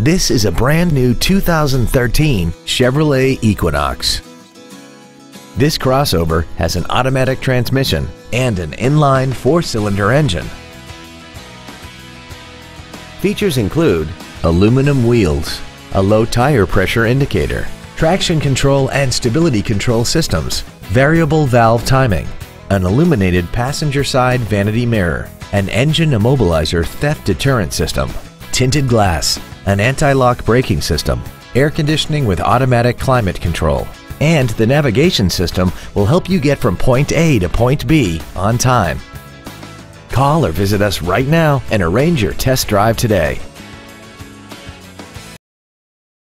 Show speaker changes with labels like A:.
A: This is a brand new 2013 Chevrolet Equinox. This crossover has an automatic transmission and an inline four-cylinder engine. Features include aluminum wheels, a low tire pressure indicator, traction control and stability control systems, variable valve timing, an illuminated passenger side vanity mirror, an engine immobilizer theft deterrent system, tinted glass, an anti-lock braking system, air conditioning with automatic climate control, and the navigation system will help you get from point A to point B on time. Call or visit us right now and arrange your test drive today.